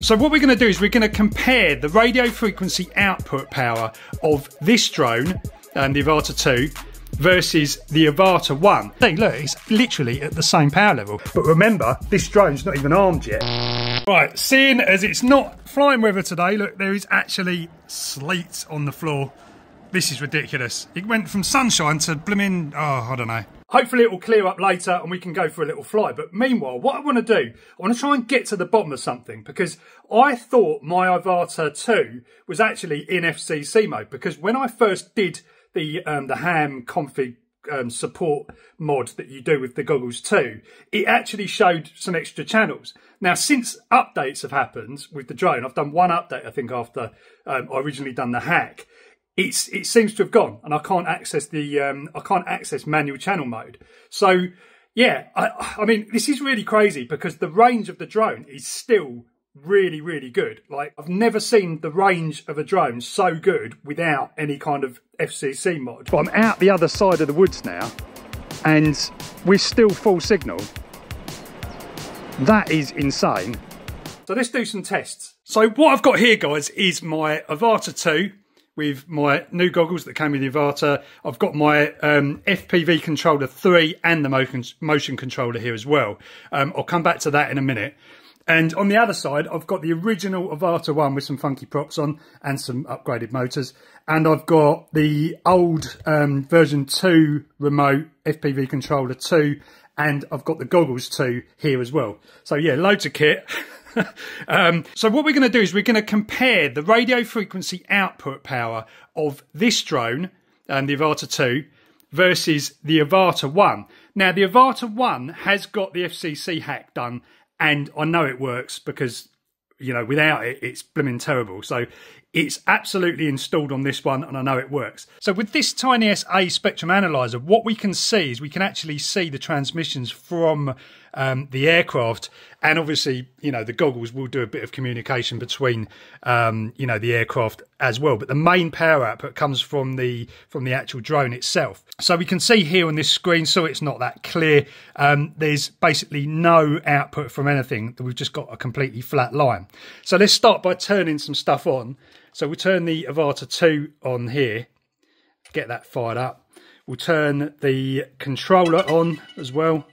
So what we're going to do is we're going to compare the radio frequency output power of this drone, and the Avata 2, versus the Avata 1. Hey, look, it's literally at the same power level. But remember, this drone's not even armed yet. Right, seeing as it's not flying weather today, look, there is actually sleet on the floor. This is ridiculous. It went from sunshine to blooming, oh, I don't know. Hopefully it will clear up later and we can go for a little fly. But meanwhile, what I want to do, I want to try and get to the bottom of something because I thought my Avata 2 was actually in FCC mode because when I first did the um, the ham config um, support mod that you do with the goggles 2, it actually showed some extra channels. Now, since updates have happened with the drone, I've done one update, I think, after um, I originally done the hack it's it seems to have gone, and I can't access the um, I can't access manual channel mode. So yeah, I, I mean this is really crazy because the range of the drone is still really really good. Like I've never seen the range of a drone so good without any kind of FCC mod. But I'm out the other side of the woods now, and we're still full signal. That is insane. So let's do some tests. So what I've got here, guys, is my Avata 2 with my new goggles that came with the Avata. I've got my um, FPV controller 3 and the motion, motion controller here as well. Um, I'll come back to that in a minute. And on the other side, I've got the original Avata 1 with some funky props on and some upgraded motors. And I've got the old um, version 2 remote FPV controller 2 and I've got the goggles 2 here as well. So yeah, loads of kit. um, so what we're going to do is we're going to compare the radio frequency output power of this drone and the Avata 2 versus the Avata 1. Now, the Avata 1 has got the FCC hack done, and I know it works because, you know, without it, it's blooming terrible. So it's absolutely installed on this one and I know it works. So with this Tiny SA spectrum analyzer, what we can see is we can actually see the transmissions from um, the aircraft and obviously, you know, the goggles will do a bit of communication between, um, you know, the aircraft as well. But the main power output comes from the from the actual drone itself. So we can see here on this screen, so it's not that clear. Um, there's basically no output from anything. That we've just got a completely flat line. So let's start by turning some stuff on. So we'll turn the Avata 2 on here, get that fired up. We'll turn the controller on as well.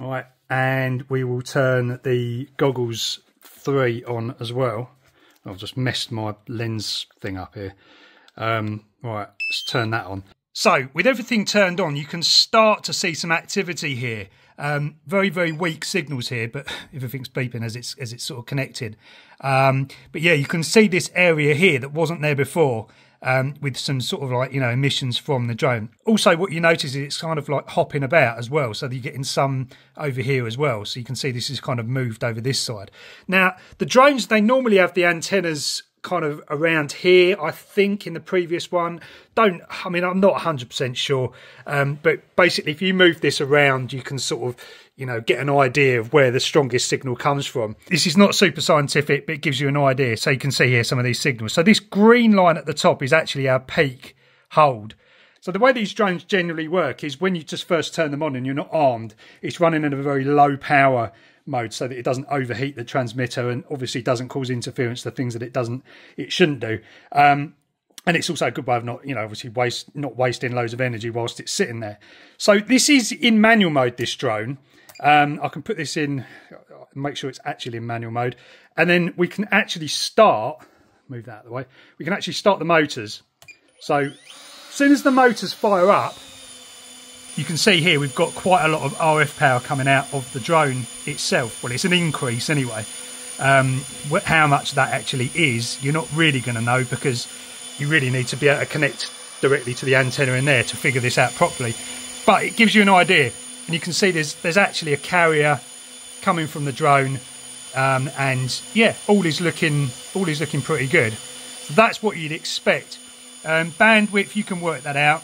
All right, and we will turn the goggles 3 on as well. I've just messed my lens thing up here. Um, right, let's turn that on. So with everything turned on, you can start to see some activity here. Um, very, very weak signals here, but everything's beeping as it's as it's sort of connected. Um, but yeah, you can see this area here that wasn't there before. Um, with some sort of like you know emissions from the drone. Also, what you notice is it's kind of like hopping about as well, so you're getting some over here as well. So you can see this is kind of moved over this side. Now, the drones they normally have the antennas kind of around here, I think, in the previous one. Don't, I mean, I'm not 100% sure, um, but basically, if you move this around, you can sort of, you know, get an idea of where the strongest signal comes from. This is not super scientific, but it gives you an idea. So you can see here some of these signals. So this green line at the top is actually our peak hold. So the way these drones generally work is when you just first turn them on and you're not armed, it's running at a very low power mode so that it doesn't overheat the transmitter and obviously doesn't cause interference to things that it doesn't it shouldn't do. Um, and it's also a good way of not, you know, obviously waste not wasting loads of energy whilst it's sitting there. So this is in manual mode. This drone, um, I can put this in, make sure it's actually in manual mode, and then we can actually start. Move that out of the way. We can actually start the motors. So as soon as the motors fire up, you can see here we've got quite a lot of RF power coming out of the drone itself. Well, it's an increase anyway. Um, how much that actually is, you're not really going to know because you really need to be able to connect directly to the antenna in there to figure this out properly. But it gives you an idea, and you can see there's there's actually a carrier coming from the drone, um, and yeah, all is looking all is looking pretty good. So that's what you'd expect. Um, bandwidth, you can work that out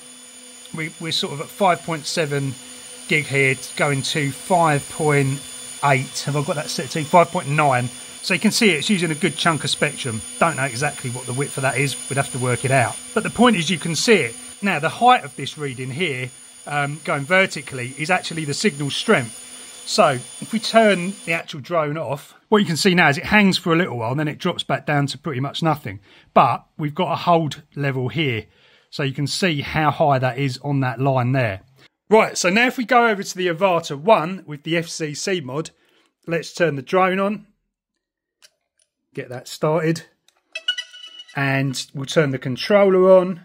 we, we're sort of at 5.7 gig here going to 5.8 have I got that set to 5.9 so you can see it's using a good chunk of spectrum. Don't know exactly what the width of that is we'd have to work it out. But the point is you can see it. Now the height of this reading here um, going vertically is actually the signal strength. So if we turn the actual drone off, what you can see now is it hangs for a little while and then it drops back down to pretty much nothing. But we've got a hold level here. So you can see how high that is on that line there. Right, so now if we go over to the Avata 1 with the FCC mod, let's turn the drone on, get that started, and we'll turn the controller on,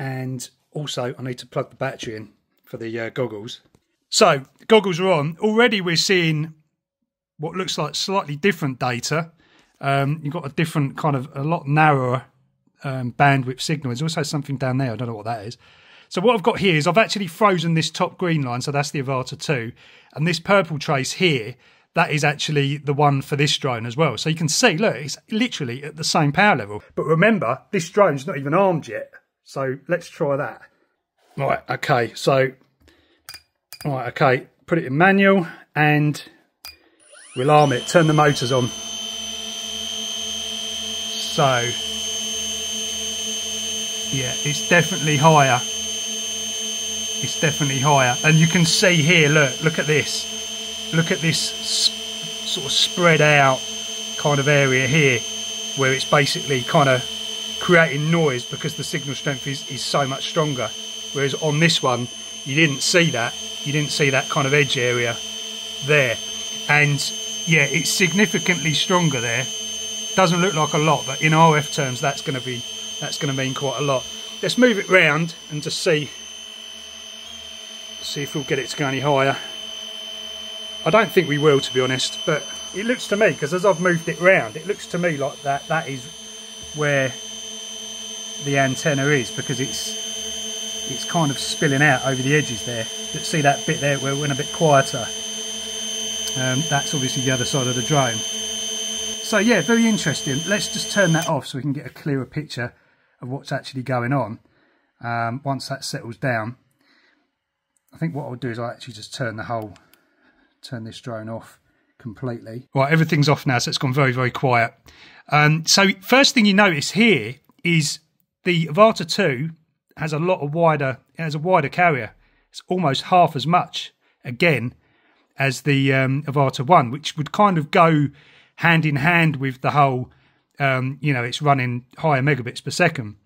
and also I need to plug the battery in for the uh, goggles. So, goggles are on. Already we're seeing what looks like slightly different data. Um, you've got a different kind of, a lot narrower um, bandwidth signal. There's also something down there, I don't know what that is. So what I've got here is I've actually frozen this top green line, so that's the Avata 2. And this purple trace here, that is actually the one for this drone as well. So you can see, look, it's literally at the same power level. But remember, this drone's not even armed yet. So let's try that. Right, okay, so, right, okay, put it in manual and we'll arm it, turn the motors on. So, yeah, it's definitely higher it's definitely higher. And you can see here, look, look at this. Look at this sort of spread out kind of area here where it's basically kind of creating noise because the signal strength is, is so much stronger. Whereas on this one, you didn't see that. You didn't see that kind of edge area there. And yeah, it's significantly stronger there. Doesn't look like a lot, but in RF terms, that's going to be that's going to mean quite a lot. Let's move it round and just see see if we'll get it to go any higher. I don't think we will, to be honest, but it looks to me, because as I've moved it round, it looks to me like that that is where the antenna is, because it's it's kind of spilling out over the edges there. See that bit there where it went a bit quieter? Um, that's obviously the other side of the drone. So yeah, very interesting. Let's just turn that off so we can get a clearer picture of what's actually going on um, once that settles down. I think what I'll do is I'll actually just turn the whole, turn this drone off completely. Right, everything's off now, so it's gone very, very quiet. Um, so first thing you notice here is the Avata 2 has a lot of wider, has a wider carrier. It's almost half as much, again, as the um, Avata 1, which would kind of go hand in hand with the whole, um, you know, it's running higher megabits per second.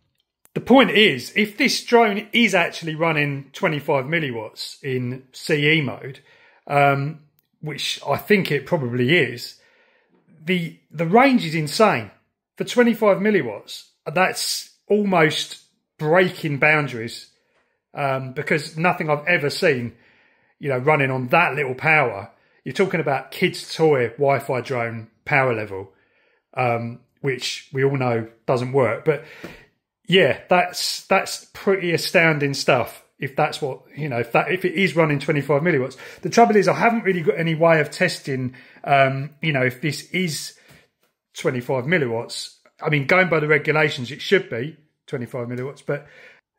The point is, if this drone is actually running 25 milliwatts in CE mode, um, which I think it probably is, the the range is insane. For 25 milliwatts, that's almost breaking boundaries um, because nothing I've ever seen, you know, running on that little power. You're talking about kids' toy Wi-Fi drone power level, um, which we all know doesn't work. But yeah, that's that's pretty astounding stuff. If that's what you know, if that if it is running 25 milliwatts, the trouble is I haven't really got any way of testing. Um, you know, if this is 25 milliwatts. I mean, going by the regulations, it should be 25 milliwatts, but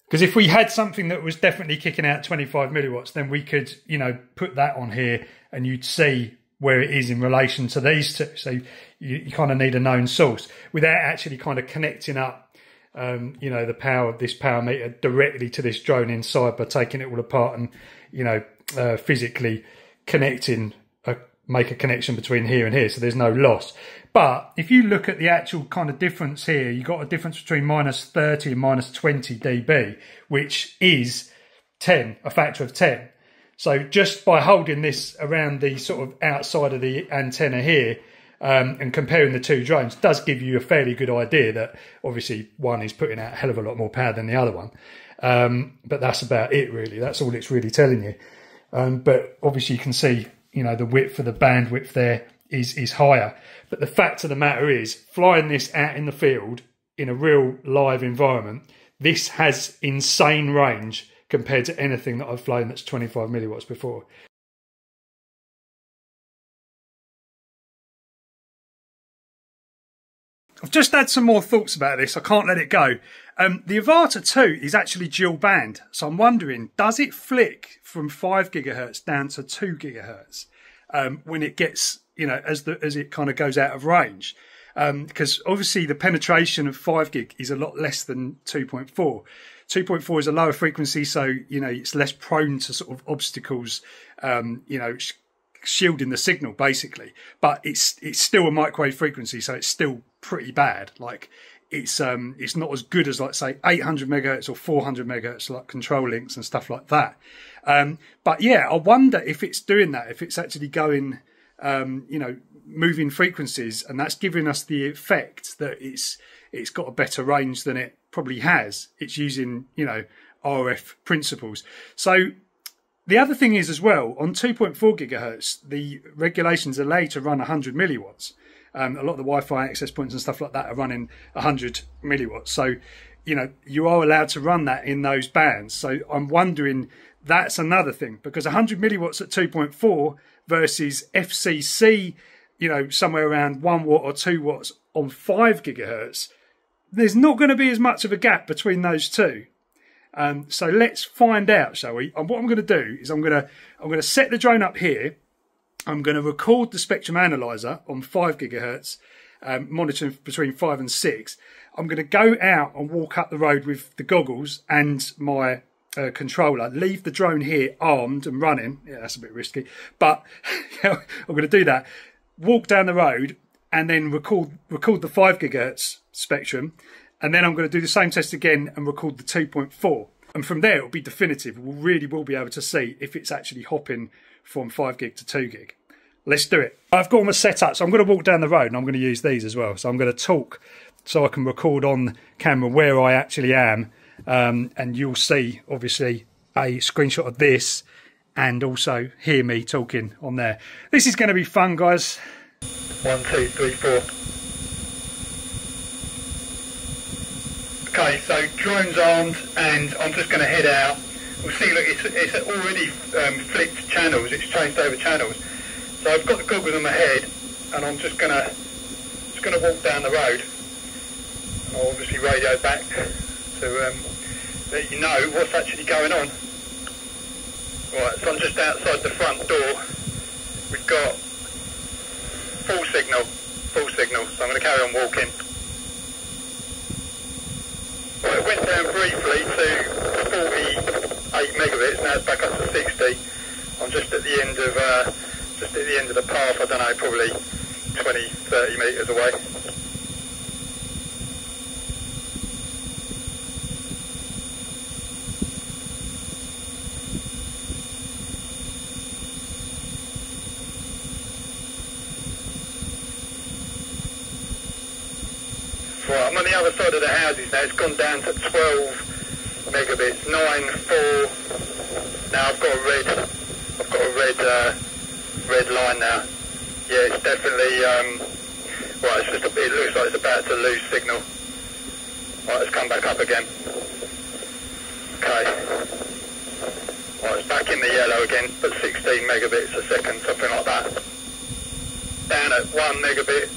because if we had something that was definitely kicking out 25 milliwatts, then we could, you know, put that on here and you'd see where it is in relation to these two. So you, you kind of need a known source without actually kind of connecting up um, you know, the power of this power meter directly to this drone inside by taking it all apart and, you know, uh, physically connecting, a, make a connection between here and here so there's no loss. But if you look at the actual kind of difference here, you've got a difference between minus 30 and minus 20 dB, which is 10, a factor of 10. So just by holding this around the sort of outside of the antenna here, um, and comparing the two drones does give you a fairly good idea that obviously one is putting out a hell of a lot more power than the other one. Um, but that's about it, really. That's all it's really telling you. Um, but obviously, you can see, you know, the width for the bandwidth there is is higher. But the fact of the matter is, flying this out in the field in a real live environment, this has insane range compared to anything that I've flown that's 25 milliwatts before. I've just had some more thoughts about this. I can't let it go. Um, the Avata 2 is actually dual band. So I'm wondering, does it flick from 5 gigahertz down to 2 gigahertz um, when it gets, you know, as, the, as it kind of goes out of range? Because um, obviously the penetration of 5 gig is a lot less than 2.4. 2.4 is a lower frequency, so you know it's less prone to sort of obstacles. Um, you know, sh- shielding the signal basically, but it's it's still a microwave frequency, so it's still pretty bad. Like it's um it's not as good as like say 800 megahertz or 400 megahertz like control links and stuff like that. Um, but yeah, I wonder if it's doing that, if it's actually going, um, you know, moving frequencies, and that's giving us the effect that it's it's got a better range than it probably has. It's using you know RF principles. So the other thing is as well on 2.4 gigahertz, the regulations you to run 100 milliwatts. Um, a lot of the Wi-Fi access points and stuff like that are running 100 milliwatts. So, you know, you are allowed to run that in those bands. So I'm wondering that's another thing because 100 milliwatts at 2.4 versus FCC, you know, somewhere around one watt or two watts on five gigahertz. There's not going to be as much of a gap between those two. Um, so let's find out, shall we? And what I'm going to do is I'm going to I'm going to set the drone up here. I'm going to record the spectrum analyzer on five gigahertz, um, monitoring between five and six. I'm going to go out and walk up the road with the goggles and my uh, controller, leave the drone here armed and running. Yeah, that's a bit risky, but I'm going to do that. Walk down the road and then record record the five gigahertz spectrum and then I'm going to do the same test again and record the 2.4. And from there, it'll be definitive. We'll really will be able to see if it's actually hopping from 5 gig to 2 gig. Let's do it. I've got them set up, so I'm going to walk down the road and I'm going to use these as well. So I'm going to talk so I can record on camera where I actually am. Um, and you'll see, obviously, a screenshot of this and also hear me talking on there. This is going to be fun, guys. One, two, three, four. Okay, so drone's armed and I'm just going to head out. We'll see, look, it's, it's already um, flipped channels, it's changed over channels. So I've got the goggles on my head and I'm just going to just to walk down the road. I'll obviously radio back to um, let you know what's actually going on. Right, so I'm just outside the front door. We've got full signal, full signal, so I'm going to carry on walking. Well, it went down briefly to 48 megabits, now it's back up to 60. I'm just at the end of uh, just at the end of the path, I don't know, probably 20, 30 metres away. I'm on the other side of the houses now. It's gone down to 12 megabits, 9, 4. Now I've got a red, I've got a red, uh, red line now. Yeah, it's definitely, um, right, it's just a, it looks like it's about to lose signal. Right, it's come back up again. Okay. Right, it's back in the yellow again, but 16 megabits a second, something like that. Down at 1 megabit.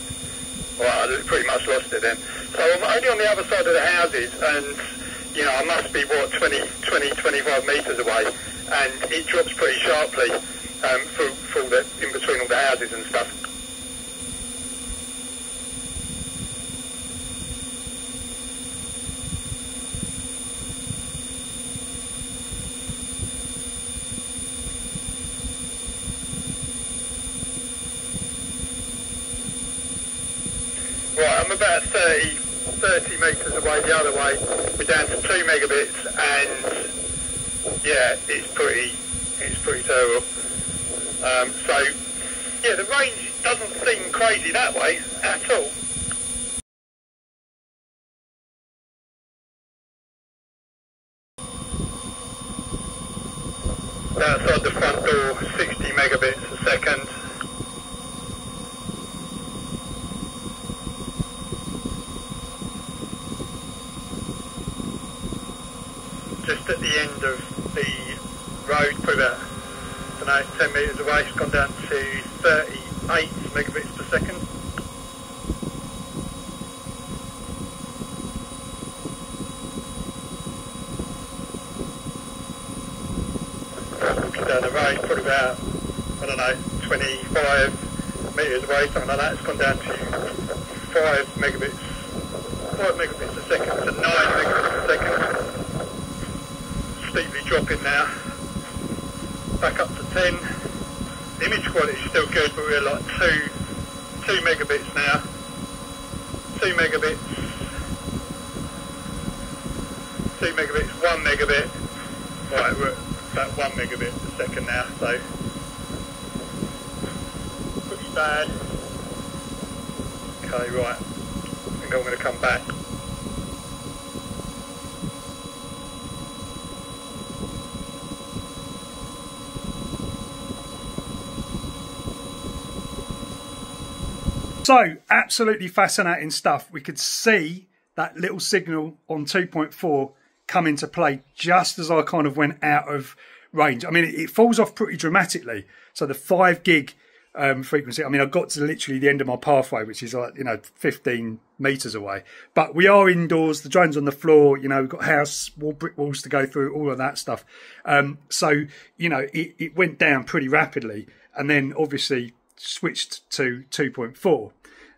Well, I pretty much lost it then. So I'm only on the other side of the houses and, you know, I must be, what, 20, 20 25 metres away and it drops pretty sharply um, through, through the, in between all the houses and stuff. Right, I'm about 30, 30 metres away the other way. We're down to 2 megabits and yeah, it's pretty, it's pretty terrible. Um, so, yeah, the range doesn't seem crazy that way at all. Outside the front door, 60 megabits a second. Just at the end of the road, probably about, I know, 10 metres away, it's gone down to 38 megabits per second. Down the road, probably about, I don't know, 25 metres away, something like that, it's gone down to 5 megabits, 5 megabits a second to 9 megabits a second. Dropping now. Back up to 10. The image quality is still good, but we're like 2, 2 megabits now. 2 megabits. 2 megabits, 1 megabit. Right, we're at about 1 megabit per second now, so pretty bad. Okay, right. I think I'm going to come back. So, absolutely fascinating stuff. We could see that little signal on 2.4 come into play just as I kind of went out of range. I mean, it, falls off pretty dramatically. So the five gig um, frequency, I mean, I got to literally the end of my pathway, which is like, you know, 15 meters away. But we are indoors, the drone's on the floor, you know, we've got house, wall, brick walls to go through, all of that stuff. Um, so, you know, it, it went down pretty rapidly. And then obviously switched to 2.4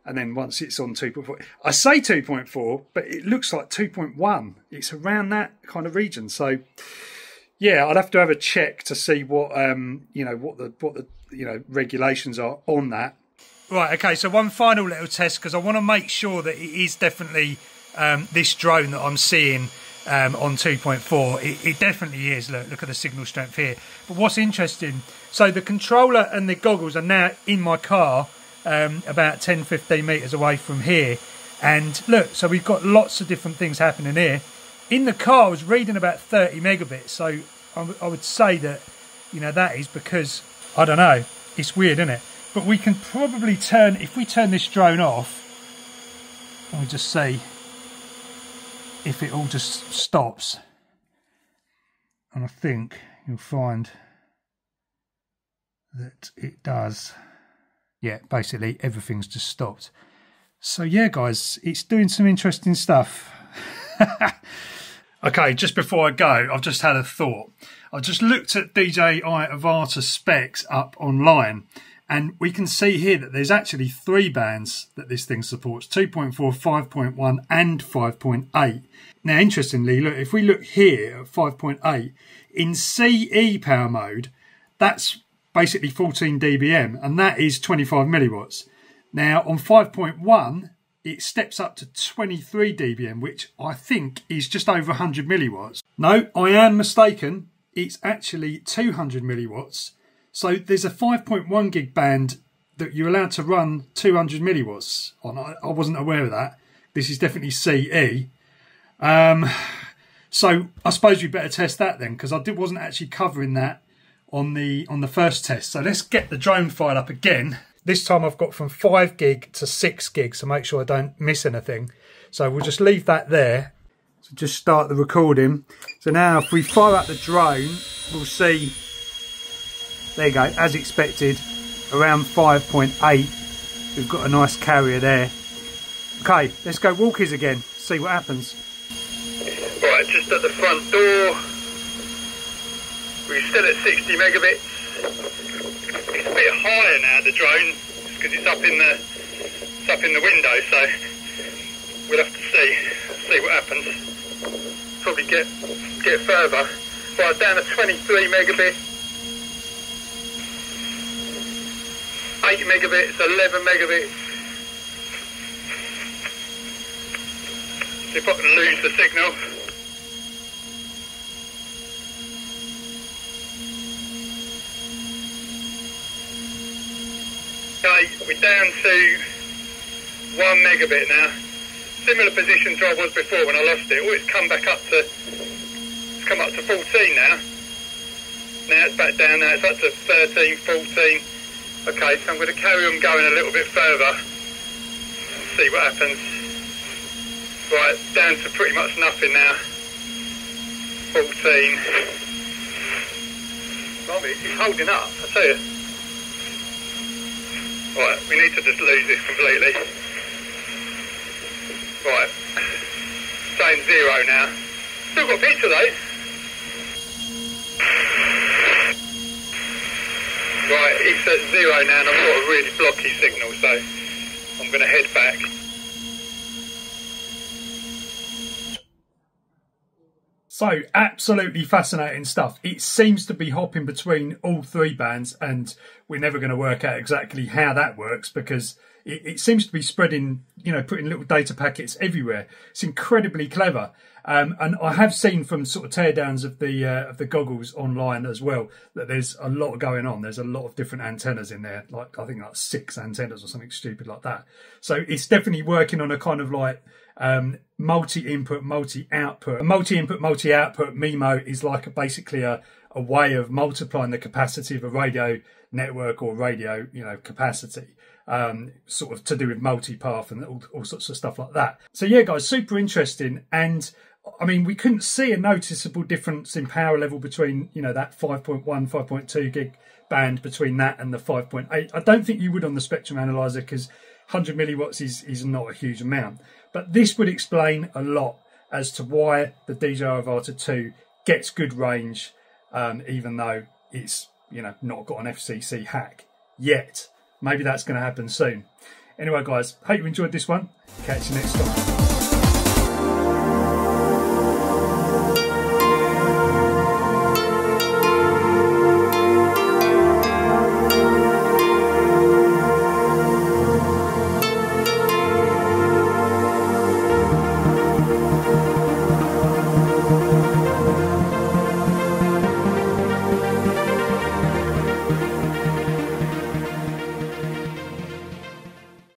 and then once it's on 2.4 i say 2.4 but it looks like 2.1 it's around that kind of region. So yeah i'd have to have a check to see what um you know what the what the you know regulations are on that. Right okay so one final little test because i want to make sure that it is definitely um, this drone that i'm seeing um, on 2.4 it, it definitely is. Look look at the signal strength here. But what's interesting so the controller and the goggles are now in my car um, about 10 15 meters away from here. And look so we've got lots of different things happening here. In the car I was reading about 30 megabits. So I, would say that you know that is because I don't know it's weird isn't it? But we can probably turn if we turn this drone off let me just see if it all just stops. And I think you'll find that it does. Yeah, basically everything's just stopped. So yeah, guys, it's doing some interesting stuff. okay, just before I go, I've just had a thought. I've just looked at DJI Avata specs up online and we can see here that there's actually three bands that this thing supports 2.4 5.1 and 5.8 now interestingly look if we look here at 5.8 in ce power mode that's basically 14 dBm, and that is 25 milliwatts. Now on 5.1, it steps up to 23 dBm, which I think is just over 100 milliwatts. No, I am mistaken. It's actually 200 milliwatts. So there's a 5.1 gig band that you're allowed to run 200 milliwatts on. I wasn't aware of that. This is definitely CE. Um, so I suppose we better test that then, because I did, wasn't actually covering that on the on the first test. So let's get the drone file up again. This time I've got from 5 gig to 6 gig, so make sure I don't miss anything. So we'll just leave that there. So just start the recording. So now if we fire up the drone, we'll see, there you go, as expected, around 5.8. We've got a nice carrier there. Okay, let's go walkies again, see what happens. Right, just at the front door, we're still at 60 megabits. It's a bit higher now, the drone, because it's up in the it's up in the window, so we'll have to see see what happens. Probably get get further. Right, down to 23 megabits. 8 megabits, 11 megabits. See if I can lose the signal. Okay, we're down to one megabit now. Similar position to I was before when I lost it. Oh, it's come back up to, it's come up to 14 now. Now it's back down now, it's up to 13, 14. Okay, so I'm going to carry on going a little bit further. See what happens. Right, down to pretty much nothing now. 14. Bobby, it's holding up, I tell you. Right, we need to just lose this completely. Right, Same zero now. Still got picture though. Right, it's at zero now and I've got a really blocky signal, so I'm going to head back. So, absolutely fascinating stuff. It seems to be hopping between all three bands, and we're never going to work out exactly how that works because it, it, seems to be spreading, you know, putting little data packets everywhere. It's incredibly clever. Um, and I have seen from sort of teardowns of the uh, of the goggles online as well that there's a lot going on. There's a lot of different antennas in there, like I think like six antennas or something stupid like that. So it's definitely working on a kind of like um, multi-input, multi-output. Multi-input, multi-output MIMO is like a, basically a, a way of multiplying the capacity of a radio network or radio, you know, capacity. Um, sort of to do with multipath and all, all sorts of stuff like that. So yeah, guys, super interesting. And I mean, we couldn't see a noticeable difference in power level between, you know, that 5.1, 5.2 gig band between that and the 5.8. I don't think you would on the spectrum analyzer because 100 milliwatts is, is not a huge amount. But this would explain a lot as to why the DJI Avata 2 gets good range, um, even though it's you know not got an FCC hack yet. Maybe that's going to happen soon. Anyway, guys, hope you enjoyed this one. Catch you next time.